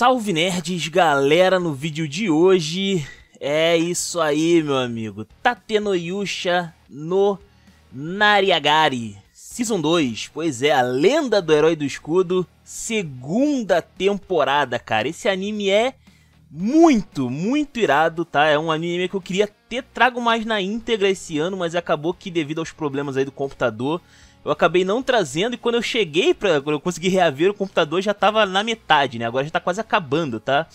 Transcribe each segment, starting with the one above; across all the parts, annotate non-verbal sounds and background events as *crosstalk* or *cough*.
Salve nerds, galera, no vídeo de hoje é isso aí, meu amigo. Tatenoyusha no Nariagari, Season 2. Pois é, a lenda do herói do escudo, segunda temporada, cara. Esse anime é muito, muito irado, tá? É um anime que eu queria ter trago mais na íntegra esse ano, mas acabou que devido aos problemas aí do computador, eu acabei não trazendo e quando eu cheguei para quando eu consegui reaver o computador já tava na metade, né? Agora já tá quase acabando, tá?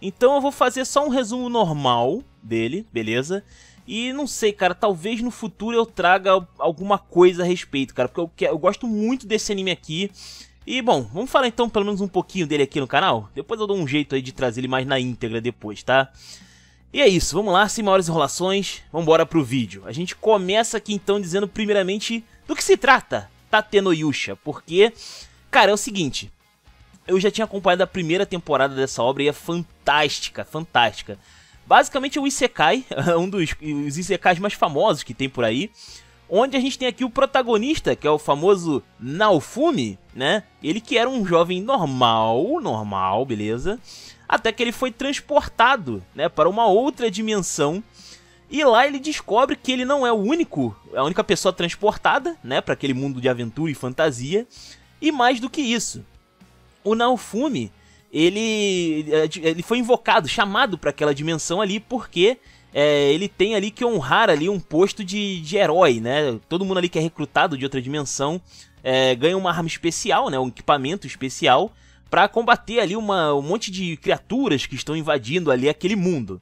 Então eu vou fazer só um resumo normal dele, beleza? E não sei, cara, talvez no futuro eu traga alguma coisa a respeito, cara, porque eu, eu gosto muito desse anime aqui. E bom, vamos falar então pelo menos um pouquinho dele aqui no canal. Depois eu dou um jeito aí de trazer ele mais na íntegra depois, tá? E é isso, vamos lá, sem maiores enrolações, vamos embora pro vídeo. A gente começa aqui então dizendo primeiramente do que se trata Tateno Yusha? Porque, cara, é o seguinte. Eu já tinha acompanhado a primeira temporada dessa obra e é fantástica, fantástica. Basicamente é o Isekai, *laughs* um dos os Isekais mais famosos que tem por aí. Onde a gente tem aqui o protagonista, que é o famoso Naofumi, né? Ele que era um jovem normal, normal, beleza? Até que ele foi transportado, né, para uma outra dimensão e lá ele descobre que ele não é o único, a única pessoa transportada, né, para aquele mundo de aventura e fantasia. E mais do que isso, o Naofumi, ele, é, ele foi invocado, chamado para aquela dimensão ali porque é, ele tem ali que honrar ali um posto de, de herói, né? Todo mundo ali que é recrutado de outra dimensão é, ganha uma arma especial, né? Um equipamento especial para combater ali uma, um monte de criaturas que estão invadindo ali aquele mundo.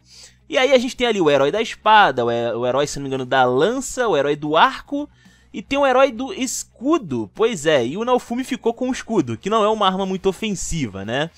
E aí a gente tem ali o herói da espada, o herói, se não me engano, da lança, o herói do arco e tem o herói do escudo. Pois é, e o Naofumi ficou com o escudo, que não é uma arma muito ofensiva, né?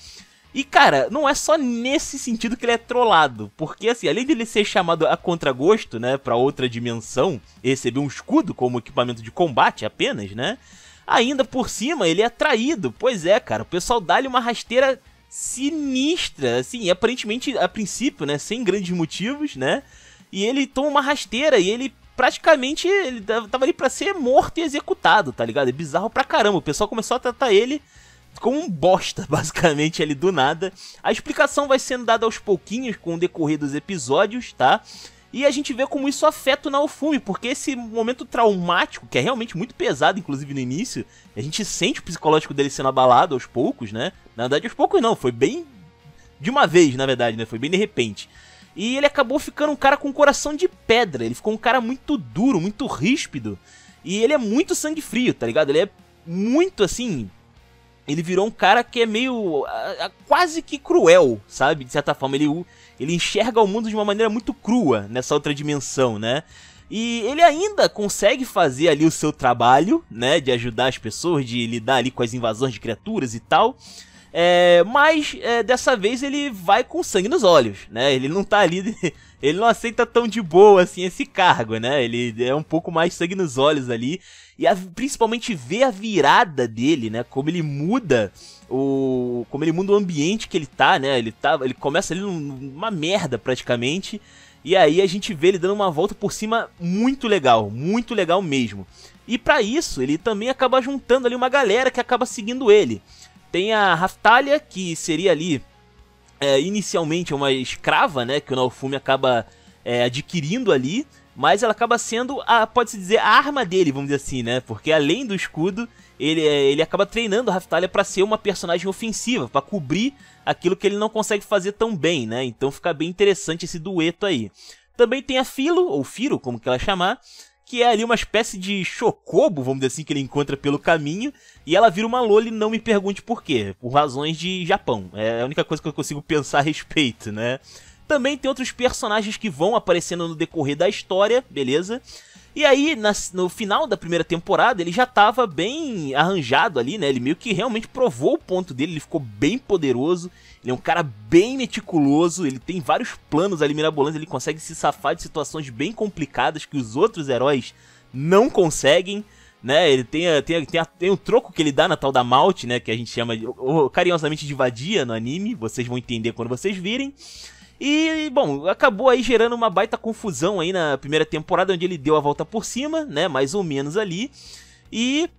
E cara, não é só nesse sentido que ele é trollado, porque assim, além dele ser chamado a contragosto, né, para outra dimensão, receber um escudo como equipamento de combate apenas, né? Ainda por cima ele é traído. Pois é, cara, o pessoal dá-lhe uma rasteira sinistra, assim, aparentemente, a princípio, né, sem grandes motivos, né, e ele toma uma rasteira e ele praticamente, ele tava ali pra ser morto e executado, tá ligado? É bizarro pra caramba, o pessoal começou a tratar ele como um bosta, *laughs* basicamente, ali do nada. A explicação vai sendo dada aos pouquinhos com o decorrer dos episódios, tá? E a gente vê como isso afeta o Naofumi, porque esse momento traumático, que é realmente muito pesado, inclusive no início, a gente sente o psicológico dele sendo abalado aos poucos, né? Na verdade, aos poucos não, foi bem de uma vez, na verdade, né? Foi bem de repente. E ele acabou ficando um cara com um coração de pedra, ele ficou um cara muito duro, muito ríspido. E ele é muito sangue frio, tá ligado? Ele é muito assim, ele virou um cara que é meio. quase que cruel, sabe? De certa forma. Ele, ele enxerga o mundo de uma maneira muito crua nessa outra dimensão, né? E ele ainda consegue fazer ali o seu trabalho, né? De ajudar as pessoas, de lidar ali com as invasões de criaturas e tal. É, mas é, dessa vez ele vai com sangue nos olhos, né? Ele não tá ali, *laughs* ele não aceita tão de boa assim esse cargo, né? Ele é um pouco mais sangue nos olhos ali e a, principalmente ver a virada dele, né? Como ele muda o como ele muda o ambiente que ele tá, né? Ele tá, ele começa ali numa merda praticamente. E aí a gente vê ele dando uma volta por cima muito legal, muito legal mesmo. E para isso, ele também acaba juntando ali uma galera que acaba seguindo ele. Tem a Raftalia, que seria ali é, inicialmente uma escrava, né? Que o Naofumi acaba é, adquirindo ali mas ela acaba sendo, a, pode-se dizer, a arma dele, vamos dizer assim, né? Porque além do escudo, ele, é, ele acaba treinando a Raftalia para ser uma personagem ofensiva, para cobrir aquilo que ele não consegue fazer tão bem, né? Então fica bem interessante esse dueto aí. Também tem a Filo, ou Firo, como que ela chamar, que é ali uma espécie de chocobo, vamos dizer assim, que ele encontra pelo caminho, e ela vira uma Loli, não me pergunte por quê, por razões de Japão. É a única coisa que eu consigo pensar a respeito, né? Também tem outros personagens que vão aparecendo no decorrer da história, beleza? E aí, no final da primeira temporada, ele já estava bem arranjado ali, né? Ele meio que realmente provou o ponto dele, ele ficou bem poderoso. Ele é um cara bem meticuloso, ele tem vários planos ali mirabolantes, ele consegue se safar de situações bem complicadas que os outros heróis não conseguem, né? Ele tem, tem, tem, tem um troco que ele dá na tal da Malte, né? Que a gente chama de, carinhosamente de vadia no anime, vocês vão entender quando vocês virem. E, bom, acabou aí gerando uma baita confusão aí na primeira temporada, onde ele deu a volta por cima, né? Mais ou menos ali. E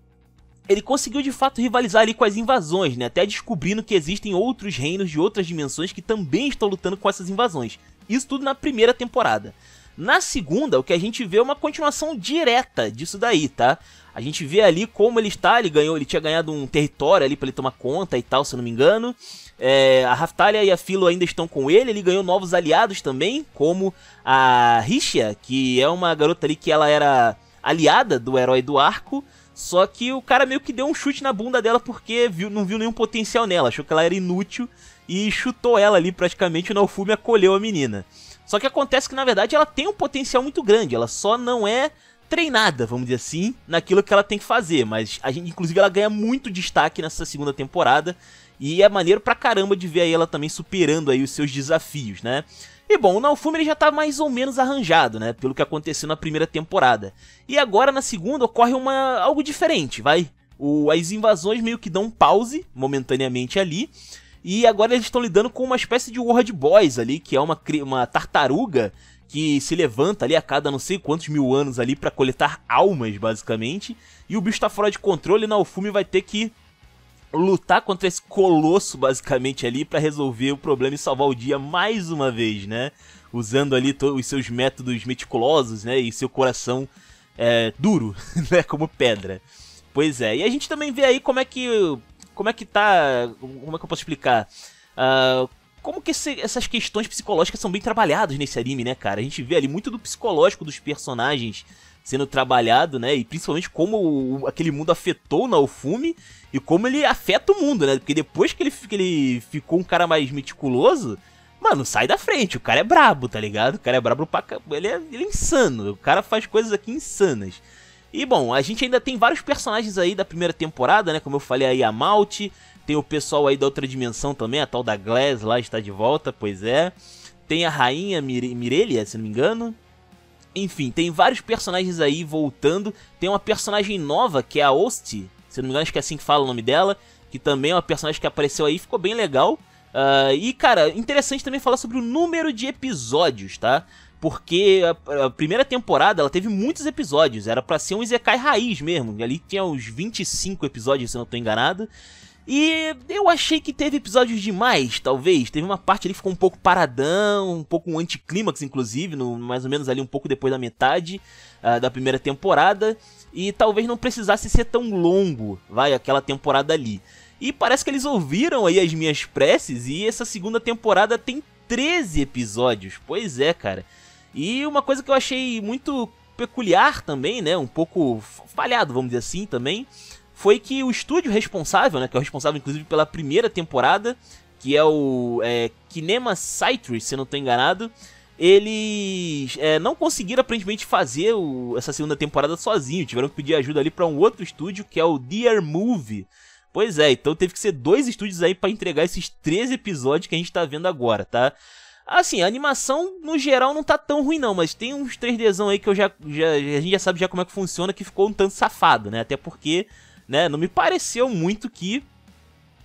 ele conseguiu de fato rivalizar ali com as invasões, né? Até descobrindo que existem outros reinos de outras dimensões que também estão lutando com essas invasões. Isso tudo na primeira temporada. Na segunda, o que a gente vê é uma continuação direta disso daí, tá? A gente vê ali como ele está, ele ganhou, ele tinha ganhado um território ali para ele tomar conta e tal, se eu não me engano. É, a Raftalia e a Filo ainda estão com ele, ele ganhou novos aliados também, como a Rishia, que é uma garota ali que ela era aliada do herói do arco, só que o cara meio que deu um chute na bunda dela porque viu, não viu nenhum potencial nela, achou que ela era inútil e chutou ela ali praticamente. O Naofumi acolheu a menina. Só que acontece que na verdade ela tem um potencial muito grande, ela só não é treinada, vamos dizer assim, naquilo que ela tem que fazer. Mas a gente, inclusive, ela ganha muito destaque nessa segunda temporada. E é maneiro pra caramba de ver aí ela também superando aí os seus desafios, né? E bom, o Naofumi ele já tá mais ou menos arranjado, né? Pelo que aconteceu na primeira temporada. E agora na segunda ocorre uma algo diferente, vai? O, as invasões meio que dão um pause momentaneamente ali. E agora eles estão lidando com uma espécie de World Boys ali, que é uma, uma tartaruga que se levanta ali a cada não sei quantos mil anos ali para coletar almas, basicamente. E o bicho tá fora de controle e Naofumi vai ter que lutar contra esse colosso, basicamente, ali para resolver o problema e salvar o dia mais uma vez, né? Usando ali os seus métodos meticulosos, né? E seu coração é, duro, *laughs* né? Como pedra. Pois é, e a gente também vê aí como é que. Como é que tá. Como é que eu posso explicar? Uh, como que esse, essas questões psicológicas são bem trabalhadas nesse anime, né, cara? A gente vê ali muito do psicológico dos personagens sendo trabalhado, né? E principalmente como o, aquele mundo afetou o Naofumi e como ele afeta o mundo, né? Porque depois que ele, que ele ficou um cara mais meticuloso, mano, sai da frente. O cara é brabo, tá ligado? O cara é brabo pra. Ele é, ele é insano. O cara faz coisas aqui insanas. E bom, a gente ainda tem vários personagens aí da primeira temporada, né? Como eu falei aí, a Malte. Tem o pessoal aí da outra dimensão também, a tal da Glass lá está de volta, pois é. Tem a rainha Mire Mirelia, se não me engano. Enfim, tem vários personagens aí voltando. Tem uma personagem nova que é a Osti, se não me engano, acho que é assim que fala o nome dela. Que também é uma personagem que apareceu aí, ficou bem legal. Uh, e, cara, interessante também falar sobre o número de episódios, tá? Porque a, a primeira temporada ela teve muitos episódios, era para ser um Isekai raiz mesmo. Ali tinha uns 25 episódios, se não tô enganado. E eu achei que teve episódios demais, talvez. Teve uma parte ali que ficou um pouco paradão, um pouco um anticlímax, inclusive, no, mais ou menos ali um pouco depois da metade uh, da primeira temporada. E talvez não precisasse ser tão longo, vai, aquela temporada ali. E parece que eles ouviram aí as minhas preces e essa segunda temporada tem 13 episódios. Pois é, cara. E uma coisa que eu achei muito peculiar também, né? Um pouco falhado, vamos dizer assim, também foi que o estúdio responsável, né, que é o responsável inclusive pela primeira temporada, que é o é, Kinema Citrus, se eu não estou enganado, eles é, não conseguiram aparentemente fazer o, essa segunda temporada sozinho, tiveram que pedir ajuda ali para um outro estúdio que é o Dear Movie. Pois é, então teve que ser dois estúdios aí para entregar esses três episódios que a gente tá vendo agora, tá? Assim, a animação no geral não tá tão ruim não, mas tem uns 3Dzão aí que eu já, já a gente já sabe já como é que funciona que ficou um tanto safado, né? Até porque né? Não me pareceu muito que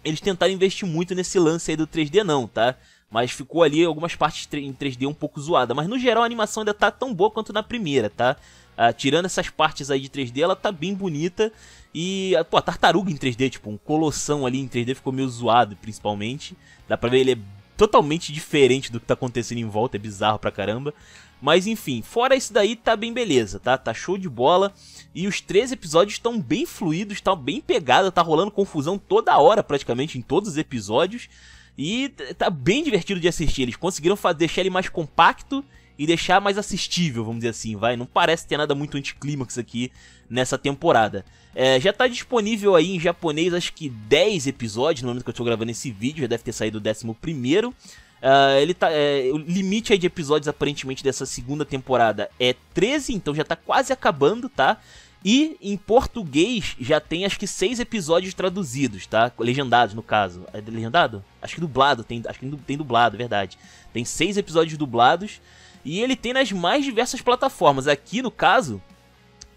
eles tentaram investir muito nesse lance aí do 3D não, tá? Mas ficou ali algumas partes em 3D um pouco zoada. Mas no geral a animação ainda tá tão boa quanto na primeira, tá? Ah, tirando essas partes aí de 3D, ela tá bem bonita. E, pô, a tartaruga em 3D, tipo, um colossão ali em 3D ficou meio zoado, principalmente. Dá pra ver, ele é totalmente diferente do que tá acontecendo em volta, é bizarro pra caramba. Mas enfim, fora isso daí, tá bem beleza, tá? Tá show de bola. E os três episódios estão bem fluidos, tá bem pegada, tá rolando confusão toda hora praticamente em todos os episódios. E tá bem divertido de assistir. Eles conseguiram fazer, deixar ele mais compacto e deixar mais assistível, vamos dizer assim, vai. Não parece ter nada muito anticlímax aqui nessa temporada. É, já tá disponível aí em japonês, acho que 10 episódios no momento que eu tô gravando esse vídeo, já deve ter saído o 11 primeiro. Uh, ele tá, é, o limite de episódios aparentemente dessa segunda temporada é 13, então já tá quase acabando, tá? E em português já tem acho que seis episódios traduzidos, tá? Legendados, no caso. É legendado? Acho que dublado, tem, acho que tem dublado, é verdade. Tem seis episódios dublados. E ele tem nas mais diversas plataformas. Aqui, no caso,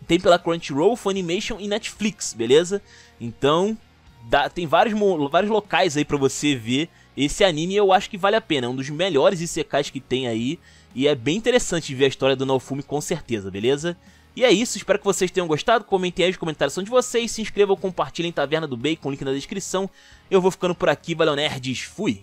tem pela Crunchyroll, Funimation e Netflix, beleza? Então, dá, tem vários, vários locais aí para você ver esse anime. Eu acho que vale a pena. É um dos melhores isekais que tem aí. E é bem interessante ver a história do Naofumi, com certeza, beleza? E é isso, espero que vocês tenham gostado, comentem aí os comentários são de vocês, se inscrevam, compartilhem Taverna do Bacon, link na descrição. Eu vou ficando por aqui, valeu nerds, fui!